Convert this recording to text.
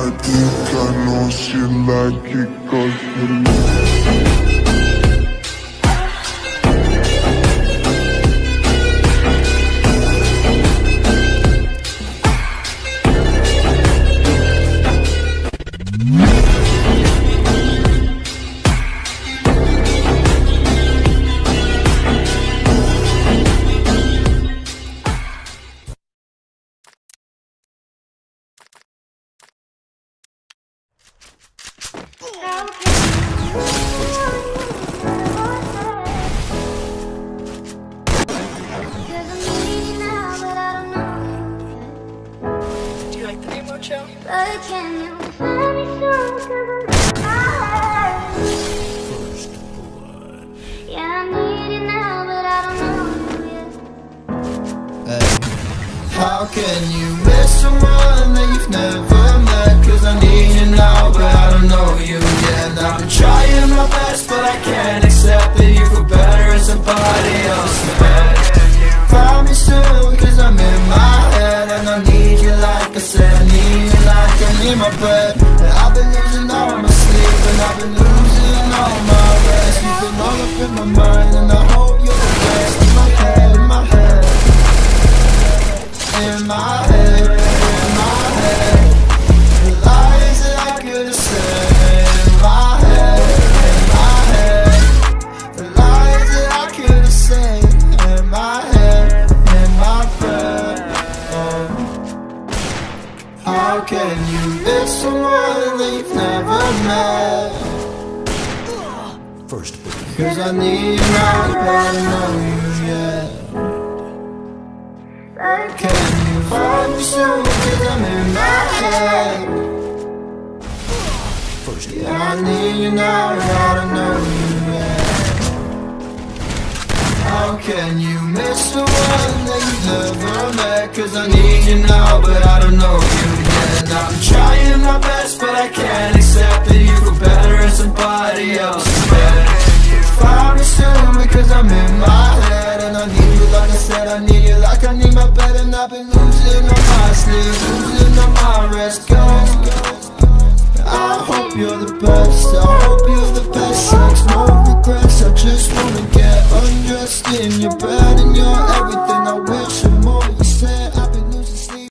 I think I know she like it cause you But can you find me soon? I'm. How can you miss someone that you've never I've been losing all my rest. You've been all up in my mind And I hope you're the best In my head, in my head in my head, in my head. The lies that I could have said. In my head, in my head. The lies that I could have said. In my head, in my oh. How can you miss someone that you've First blood. Cause I need you now, but I don't know you yet can you find me soon? Cause I'm in my head First Yeah. I need you now, but I don't know you yet How can you miss the one that you've never met? Cause I need you now, but I don't know you yet And I'm trying my best, but I can't accept that you feel better as somebody else Find losing my sleep, losing on my rest Girl, I hope you're the best, I hope you're the best Sex, no regrets, I just wanna get undressed in your bed And you're everything I wish